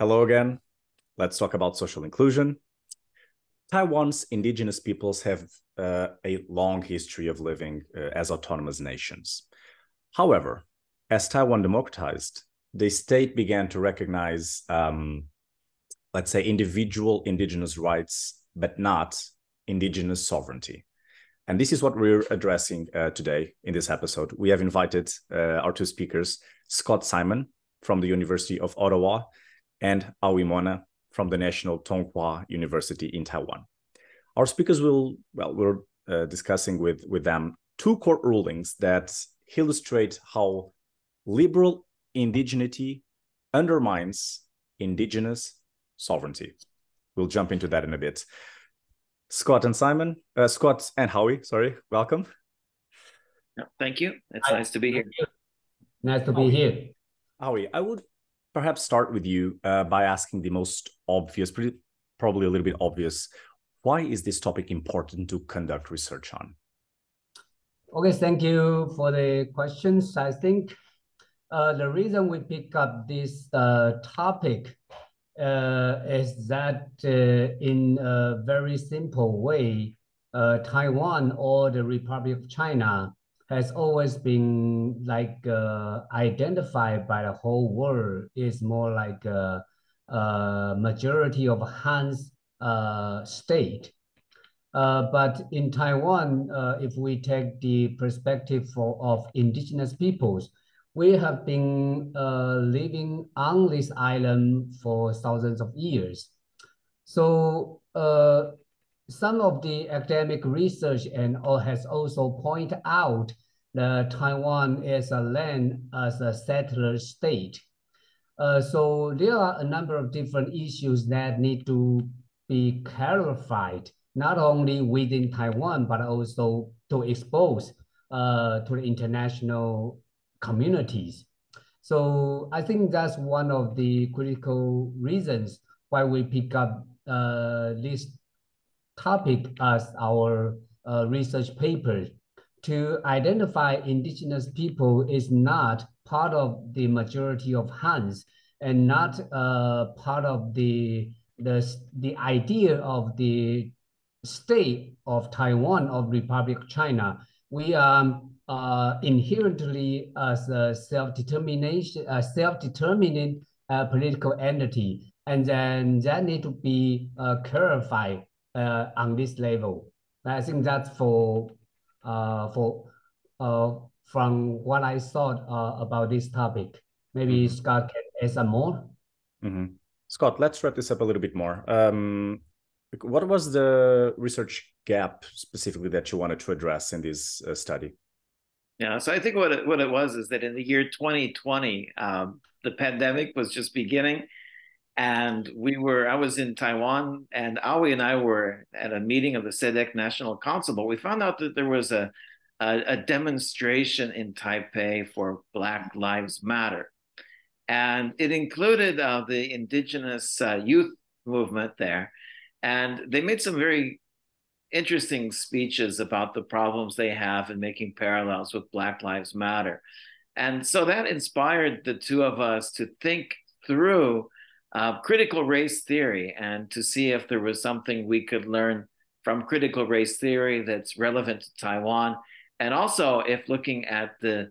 Hello again. Let's talk about social inclusion. Taiwan's indigenous peoples have uh, a long history of living uh, as autonomous nations. However, as Taiwan democratized, the state began to recognize, um, let's say, individual indigenous rights, but not indigenous sovereignty. And this is what we're addressing uh, today in this episode. We have invited uh, our two speakers, Scott Simon from the University of Ottawa and Awi Mona from the National Tsinghua University in Taiwan. Our speakers will, well, we're uh, discussing with, with them two court rulings that illustrate how liberal indigeneity undermines indigenous sovereignty. We'll jump into that in a bit. Scott and Simon, uh, Scott and Awi, sorry, welcome. Yeah, thank you. It's Hi. nice to be here. Nice to be here. Awi, I would perhaps start with you uh, by asking the most obvious, pretty, probably a little bit obvious. Why is this topic important to conduct research on? Okay, thank you for the questions. I think uh, the reason we pick up this uh, topic uh, is that uh, in a very simple way, uh, Taiwan or the Republic of China has always been like uh, identified by the whole world is more like a, a majority of Han's uh, state. Uh, but in Taiwan, uh, if we take the perspective for, of indigenous peoples, we have been uh, living on this island for thousands of years. So uh, some of the academic research and has also pointed out that Taiwan is a land as a settler state. Uh, so there are a number of different issues that need to be clarified, not only within Taiwan, but also to expose uh, to the international communities. So I think that's one of the critical reasons why we pick up uh, this topic as our uh, research paper. To identify indigenous people is not part of the majority of Hans and not uh, part of the, the, the idea of the state of Taiwan of Republic of China. We are uh, inherently as a self-determination, a self-determining uh, political entity, and then that need to be uh, clarified uh, on this level. I think that's for uh, for uh, from what I thought uh, about this topic. Maybe mm -hmm. Scott can add some more. Mm -hmm. Scott, let's wrap this up a little bit more. Um, what was the research gap specifically that you wanted to address in this uh, study? Yeah, so I think what it, what it was is that in the year 2020, um, the pandemic was just beginning, and we were I was in Taiwan, and Awi and I were at a meeting of the Seediq National Council, but we found out that there was a a, a demonstration in Taipei for Black Lives Matter, and it included uh, the indigenous uh, youth movement there, and they made some very interesting speeches about the problems they have in making parallels with Black Lives Matter. And so that inspired the two of us to think through critical race theory and to see if there was something we could learn from critical race theory that's relevant to Taiwan. And also, if looking at the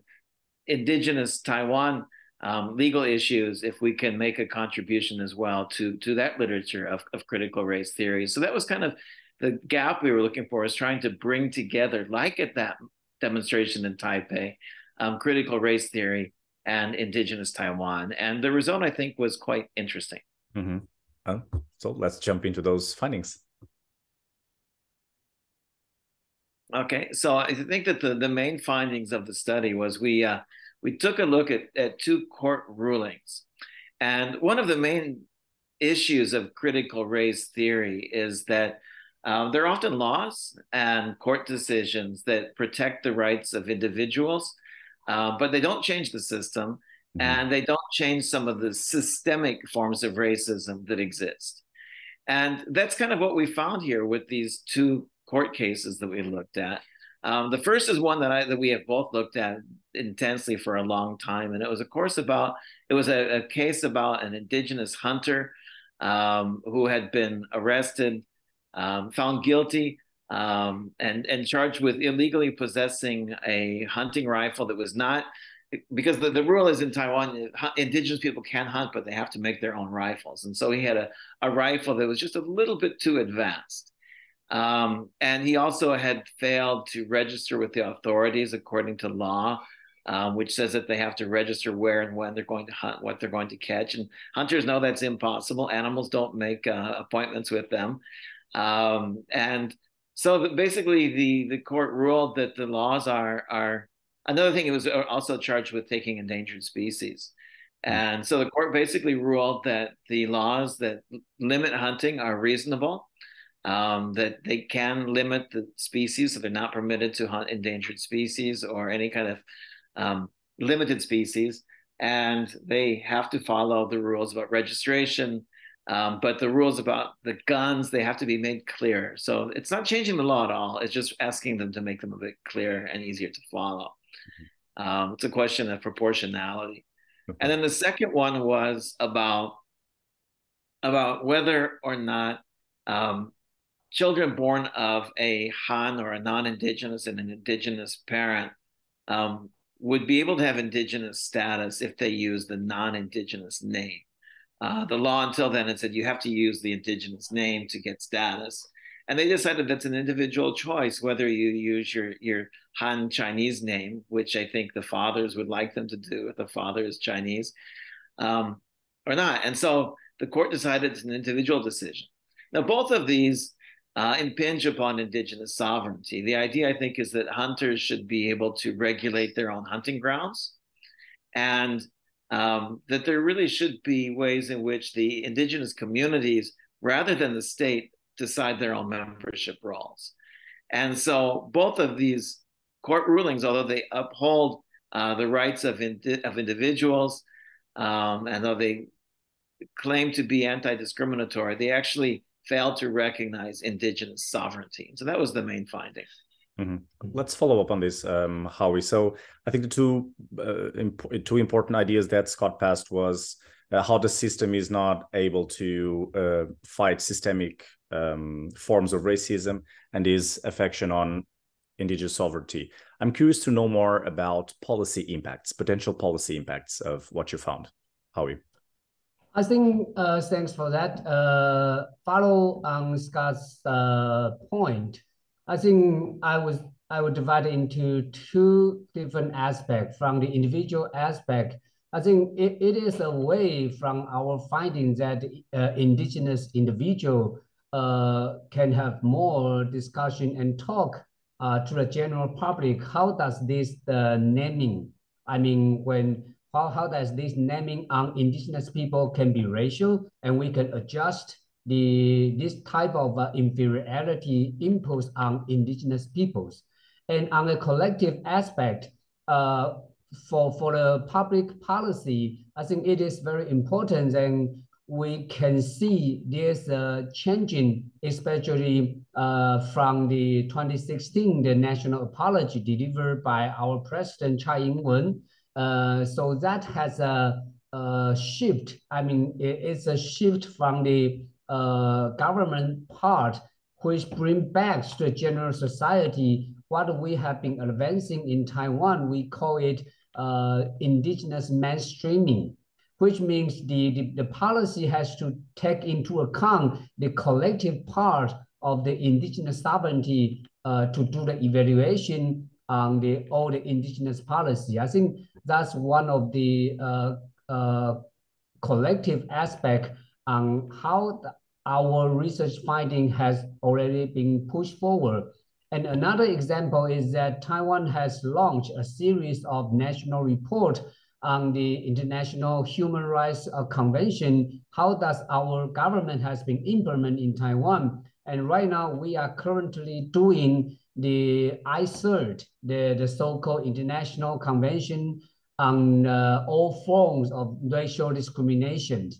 indigenous Taiwan um, legal issues, if we can make a contribution as well to, to that literature of, of critical race theory. So that was kind of the gap we were looking for is trying to bring together, like at that demonstration in Taipei, um, critical race theory and indigenous Taiwan. And the result, I think, was quite interesting. Mm-hmm. Uh, so let's jump into those findings. Okay, so I think that the, the main findings of the study was we uh, we took a look at, at two court rulings. And one of the main issues of critical race theory is that um, there are often laws and court decisions that protect the rights of individuals, uh, but they don't change the system mm-hmm. and they don't change some of the systemic forms of racism that exist. And that's kind of what we found here with these two court cases that we looked at. Um, the first is one that I that we have both looked at intensely for a long time, and it was, of course, about it was a, a case about an indigenous hunter um, who had been arrested, um, found guilty, um, and and charged with illegally possessing a hunting rifle that was not because the, the rule is in Taiwan, indigenous people can hunt, but they have to make their own rifles. And so he had a, a rifle that was just a little bit too advanced. Um, and he also had failed to register with the authorities according to law, um, which says that they have to register where and when they're going to hunt, what they're going to catch. And hunters know that's impossible. Animals don't make uh, appointments with them. Um, and so basically, the, the court ruled that the laws are, are another thing, it was also charged with taking endangered species. Hmm. And so the court basically ruled that the laws that limit hunting are reasonable um, that they can limit the species, so they're not permitted to hunt endangered species or any kind of um, limited species, and they have to follow the rules about registration. Um, but the rules about the guns, they have to be made clear. So it's not changing the law at all. It's just asking them to make them a bit clearer and easier to follow. Mm-hmm. Um, it's a question of proportionality. Okay. And then the second one was about about whether or not um, children born of a Han or a non-indigenous and an indigenous parent um, would be able to have indigenous status if they use the non-indigenous name. Uh, the law until then had said you have to use the indigenous name to get status, and they decided that's an individual choice whether you use your your Han Chinese name, which I think the fathers would like them to do if the father is Chinese, um, or not. And so the court decided it's an individual decision. Now both of these uh, impinge upon indigenous sovereignty. The idea, I think, is that hunters should be able to regulate their own hunting grounds, and um, that there really should be ways in which the indigenous communities, rather than the state, decide their own membership roles. And so, both of these court rulings, although they uphold uh, the rights of, indi- of individuals, um, and though they claim to be anti-discriminatory, they actually failed to recognize indigenous sovereignty. So that was the main finding. Mm-hmm. Let's follow up on this, um, Awi. So I think the two uh, imp- two important ideas that Scott passed was uh, how the system is not able to uh, fight systemic um, forms of racism and is affection on indigenous sovereignty. I'm curious to know more about policy impacts, potential policy impacts of what you found, Awi. I think uh, thanks for that. Uh, follow on Scott's uh, point. I think I was I would divide it into two different aspects. From the individual aspect, I think it, it is a way from our findings that uh, indigenous individual uh, can have more discussion and talk uh, to the general public. How does this uh, naming? I mean, when how, how does this naming on indigenous people can be racial and we can adjust the this type of uh, inferiority imposed on indigenous peoples. And on a collective aspect, uh, for, for the public policy, I think it is very important and we can see there's a changing, especially uh, from the 2016, the national apology delivered by our president, Tsai Ing-wen, uh, so that has a, a shift. I mean, it, it's a shift from the uh, government part, which bring back to the general society what we have been advancing in Taiwan. We call it uh, indigenous mainstreaming, which means the, the, the policy has to take into account the collective part of the indigenous sovereignty uh, to do the evaluation on the all the indigenous policy. I think that's one of the uh, uh, collective aspect on how the, our research finding has already been pushed forward. And another example is that Taiwan has launched a series of national report on the International Human Rights uh, Convention. How does our government has been implemented in Taiwan? And right now we are currently doing the ICERD, the, the so-called International Convention on uh, all forms of racial discrimination.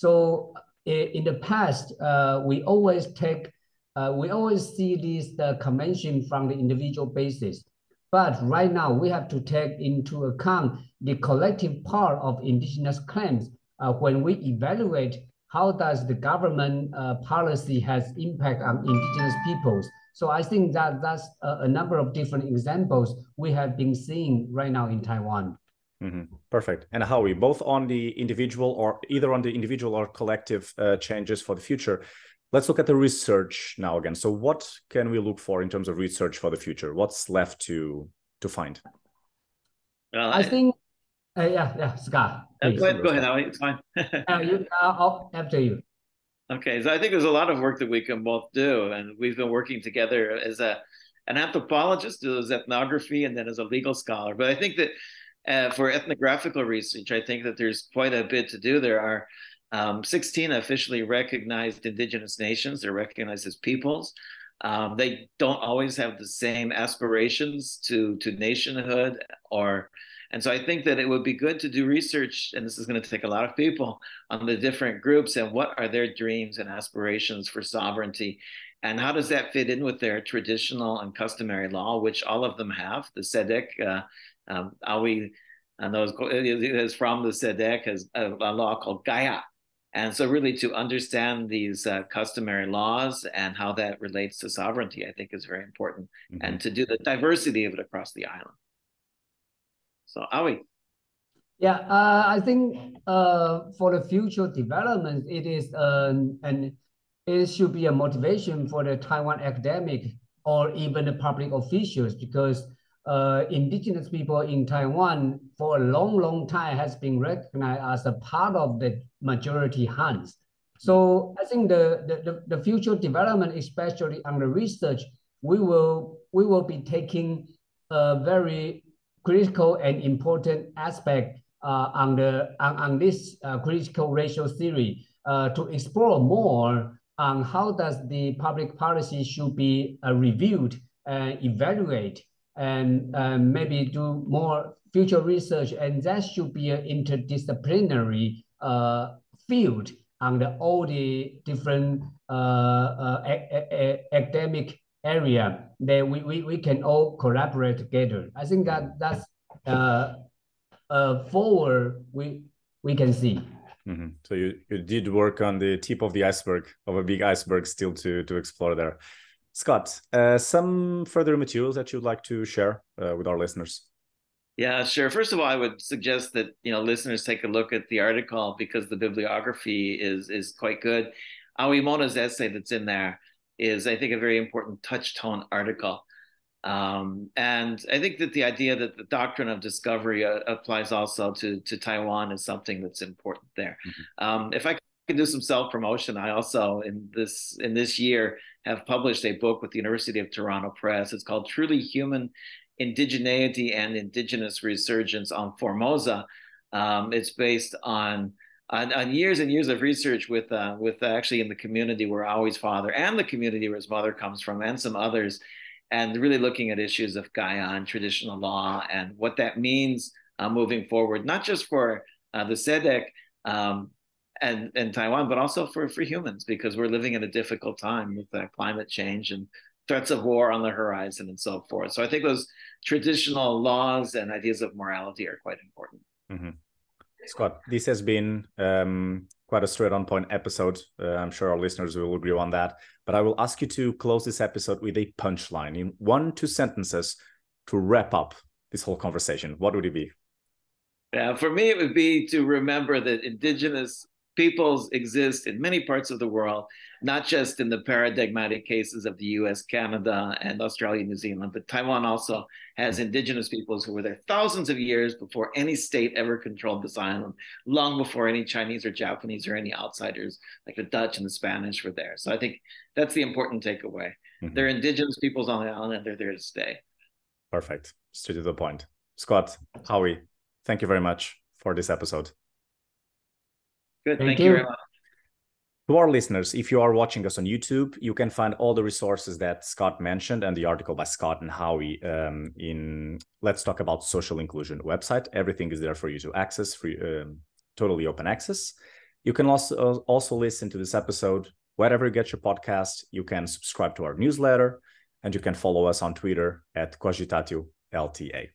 So in the past, uh, we always take uh, uh, we always see this the convention from the individual basis. But right now, we have to take into account the collective part of indigenous claims uh, when we evaluate how does the government uh, policy has impact on indigenous peoples. So I think that that's a, a, number of different examples we have been seeing right now in Taiwan. Mm-hmm. Perfect. And Awi, both on the individual or either on the individual or collective uh, changes for the future, let's look at the research now again. So what can we look for in terms of research for the future? What's left to to find? Well, I, I think, uh, yeah, yeah, Scott. Uh, go ahead, go ahead, Awi. It's fine. uh, you, I'll, after you. Okay, so I think there's a lot of work that we can both do, and we've been working together as a an anthropologist who does ethnography and then as a legal scholar. But I think that uh, for ethnographical research, I think that there's quite a bit to do. There are um, 16 officially recognized indigenous nations. They're recognized as peoples. Um, they don't always have the same aspirations to to nationhood or and so I think that it would be good to do research, and this is going to take a lot of people on the different groups and what are their dreams and aspirations for sovereignty, and how does that fit in with their traditional and customary law, which all of them have. The Seediq, uh, um, Awi knows is from the Seediq, has a, a law called Gaya, and so, really, to understand these uh, customary laws and how that relates to sovereignty, I think is very important, mm-hmm. and to do the diversity of it across the island. So, Awi. Yeah, uh, I think uh, for the future development, it is an and it should be a motivation for the Taiwan academic or even the public officials because uh, indigenous people in Taiwan for a long, long time has been recognized as a part of the majority Hans. So I think the, the, the, future development, especially on the research, we will we will be taking a very critical and important aspect uh, on the on, on this uh, critical racial theory uh, to explore more on how does the public policy should be uh, reviewed and evaluate and um, maybe do more future research. And that should be an interdisciplinary uh, field under all the different uh, uh, academic area that we, we, we can all collaborate together. I think that that's uh, uh, forward we we can see. Mm -hmm. So you, you did work on the tip of the iceberg of a big iceberg still to to explore there. Scott, uh, some further materials that you'd like to share uh, with our listeners? Yeah, sure. First of all, I would suggest that you know listeners take a look at the article because the bibliography is is quite good. Awi Mona's essay that's in there is, I think, a very important touchstone article. Um, and I think that the idea that the doctrine of discovery uh, applies also to to Taiwan is something that's important there. Mm-hmm. Um, if I can do some self promotion, I also in this in this year have published a book with the University of Toronto Press. It's called Truly Human Indigeneity and Indigenous Resurgence on Formosa. Um, it's based on, on, on years and years of research with uh, with actually in the community where Awi's father and the community where his mother comes from and some others, and really looking at issues of Gaian traditional law and what that means uh, moving forward, not just for uh, the Seediq, um, and and Taiwan, but also for for humans because we're living in a difficult time with uh, climate change and threats of war on the horizon and so forth. So I think those traditional laws and ideas of morality are quite important. Mm-hmm. Scott, this has been um, quite a straight on point episode. Uh, I'm sure our listeners will agree on that. But I will ask you to close this episode with a punchline in one, two sentences to wrap up this whole conversation. What would it be? Yeah, for me, it would be to remember that indigenous peoples exist in many parts of the world, not just in the paradigmatic cases of the US, Canada, and Australia, New Zealand, but Taiwan also has indigenous peoples who were there thousands of years before any state ever controlled this island, long before any Chinese or Japanese or any outsiders like the Dutch and the Spanish were there. So I think that's the important takeaway. Mm-hmm. They're indigenous peoples on the island and they're there to stay. Perfect. Straight to the point. Scott, Awi, thank you very much for this episode. Good. Thank, Thank you. you very much. To our listeners, if you are watching us on YouTube, you can find all the resources that Scott mentioned and the article by Scott and Awi um, in Let's Talk About Social Inclusion website. Everything is there for you to access, free, um, totally open access. You can also also listen to this episode wherever you get your podcast. You can subscribe to our newsletter and you can follow us on Twitter at Cogitatio LTA.